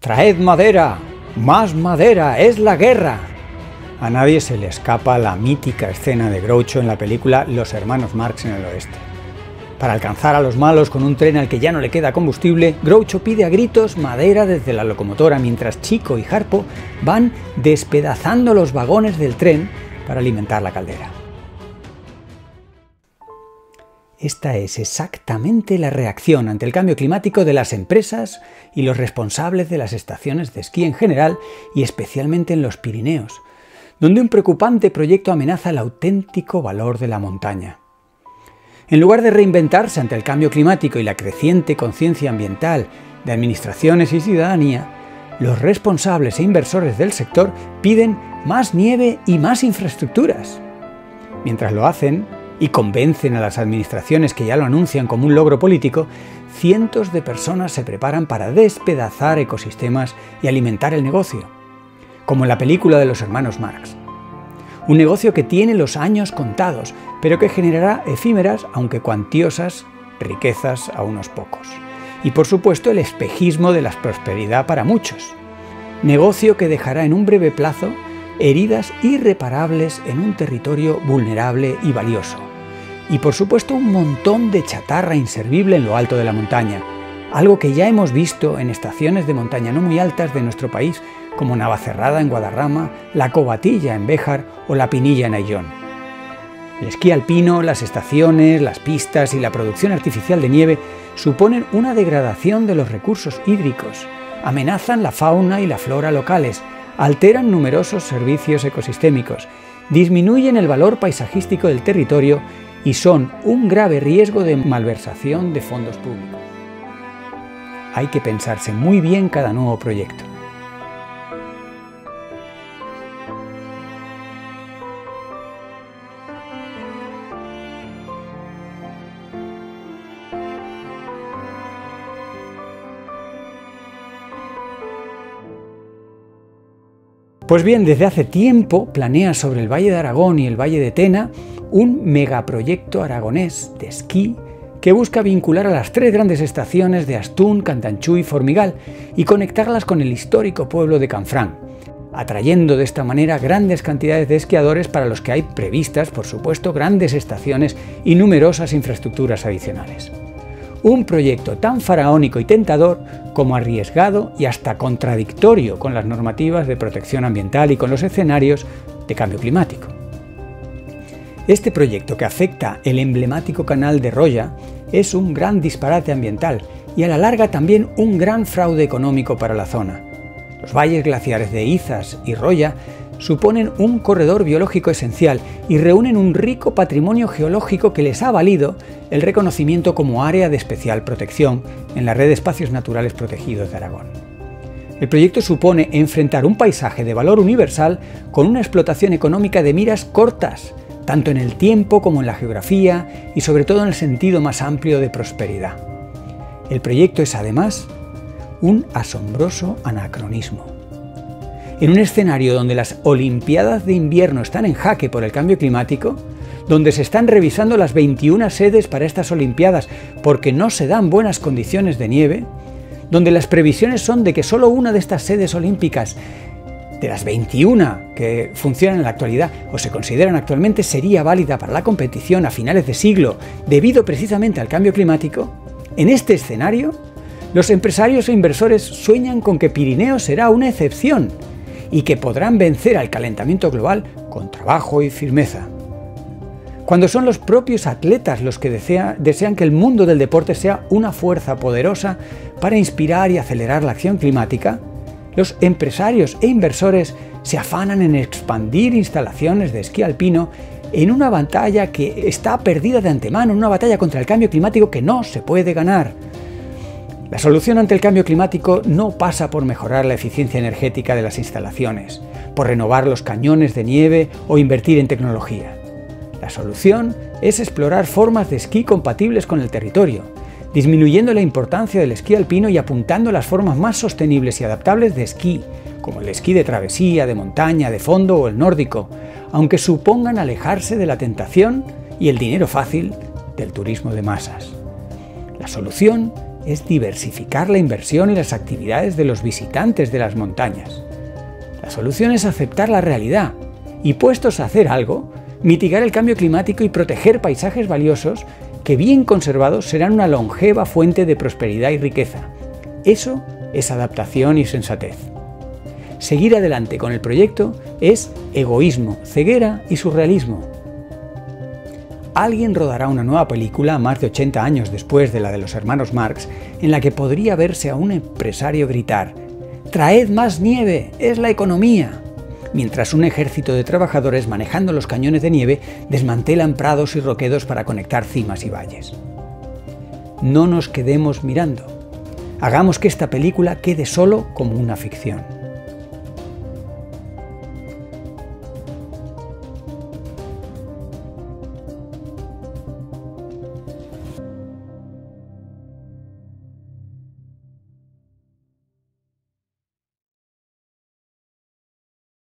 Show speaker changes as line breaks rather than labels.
Traed madera, más madera, es la guerra. A nadie se le escapa la mítica escena de Groucho en la película Los hermanos Marx en el oeste. Para alcanzar a los malos con un tren al que ya no le queda combustible, Groucho pide a gritos madera desde la locomotora mientras Chico y Harpo van despedazando los vagones del tren para alimentar la caldera. Esta es exactamente la reacción ante el cambio climático de las empresas y los responsables de las estaciones de esquí en general y especialmente en los Pirineos, donde un preocupante proyecto amenaza el auténtico valor de la montaña. En lugar de reinventarse ante el cambio climático y la creciente conciencia ambiental de administraciones y ciudadanía, los responsables e inversores del sector piden más nieve y más infraestructuras. Mientras lo hacen, y convencen a las administraciones que ya lo anuncian como un logro político, cientos de personas se preparan para despedazar ecosistemas y alimentar el negocio, como en la película de los hermanos Marx. Un negocio que tiene los años contados, pero que generará efímeras, aunque cuantiosas, riquezas a unos pocos. Y por supuesto el espejismo de la prosperidad para muchos. Negocio que dejará en un breve plazo heridas irreparables en un territorio vulnerable y valioso. Y por supuesto un montón de chatarra inservible en lo alto de la montaña, algo que ya hemos visto en estaciones de montaña no muy altas de nuestro país, como Navacerrada en Guadarrama, La Cobatilla en Béjar o La Pinilla en Ayllón. El esquí alpino, las estaciones, las pistas y la producción artificial de nieve suponen una degradación de los recursos hídricos, amenazan la fauna y la flora locales, alteran numerosos servicios ecosistémicos, disminuyen el valor paisajístico del territorio y son un grave riesgo de malversación de fondos públicos. Hay que pensarse muy bien cada nuevo proyecto. Pues bien, desde hace tiempo planea sobre el Valle de Aragón y el Valle de Tena un megaproyecto aragonés de esquí que busca vincular a las tres grandes estaciones de Astún, Cantanchú y Formigal y conectarlas con el histórico pueblo de Canfrán, atrayendo de esta manera grandes cantidades de esquiadores para los que hay previstas, por supuesto, grandes estaciones y numerosas infraestructuras adicionales un proyecto tan faraónico y tentador como arriesgado y hasta contradictorio con las normativas de protección ambiental y con los escenarios de cambio climático. Este proyecto que afecta el emblemático canal de Roya es un gran disparate ambiental y a la larga también un gran fraude económico para la zona. Los valles glaciares de Izas y Roya suponen un corredor biológico esencial y reúnen un rico patrimonio geológico que les ha valido el reconocimiento como área de especial protección en la red de espacios naturales protegidos de Aragón. El proyecto supone enfrentar un paisaje de valor universal con una explotación económica de miras cortas, tanto en el tiempo como en la geografía y sobre todo en el sentido más amplio de prosperidad. El proyecto es además un asombroso anacronismo en un escenario donde las Olimpiadas de invierno están en jaque por el cambio climático, donde se están revisando las 21 sedes para estas Olimpiadas porque no se dan buenas condiciones de nieve, donde las previsiones son de que solo una de estas sedes olímpicas, de las 21 que funcionan en la actualidad o se consideran actualmente, sería válida para la competición a finales de siglo debido precisamente al cambio climático, en este escenario, los empresarios e inversores sueñan con que Pirineo será una excepción y que podrán vencer al calentamiento global con trabajo y firmeza. Cuando son los propios atletas los que desean que el mundo del deporte sea una fuerza poderosa para inspirar y acelerar la acción climática, los empresarios e inversores se afanan en expandir instalaciones de esquí alpino en una batalla que está perdida de antemano, una batalla contra el cambio climático que no se puede ganar. La solución ante el cambio climático no pasa por mejorar la eficiencia energética de las instalaciones, por renovar los cañones de nieve o invertir en tecnología. La solución es explorar formas de esquí compatibles con el territorio, disminuyendo la importancia del esquí alpino y apuntando las formas más sostenibles y adaptables de esquí, como el esquí de travesía, de montaña, de fondo o el nórdico, aunque supongan alejarse de la tentación y el dinero fácil del turismo de masas. La solución es diversificar la inversión y las actividades de los visitantes de las montañas. La solución es aceptar la realidad y puestos a hacer algo, mitigar el cambio climático y proteger paisajes valiosos que bien conservados serán una longeva fuente de prosperidad y riqueza. Eso es adaptación y sensatez. Seguir adelante con el proyecto es egoísmo, ceguera y surrealismo. Alguien rodará una nueva película más de 80 años después de la de los hermanos Marx, en la que podría verse a un empresario gritar, Traed más nieve, es la economía, mientras un ejército de trabajadores manejando los cañones de nieve desmantelan prados y roquedos para conectar cimas y valles. No nos quedemos mirando. Hagamos que esta película quede solo como una ficción.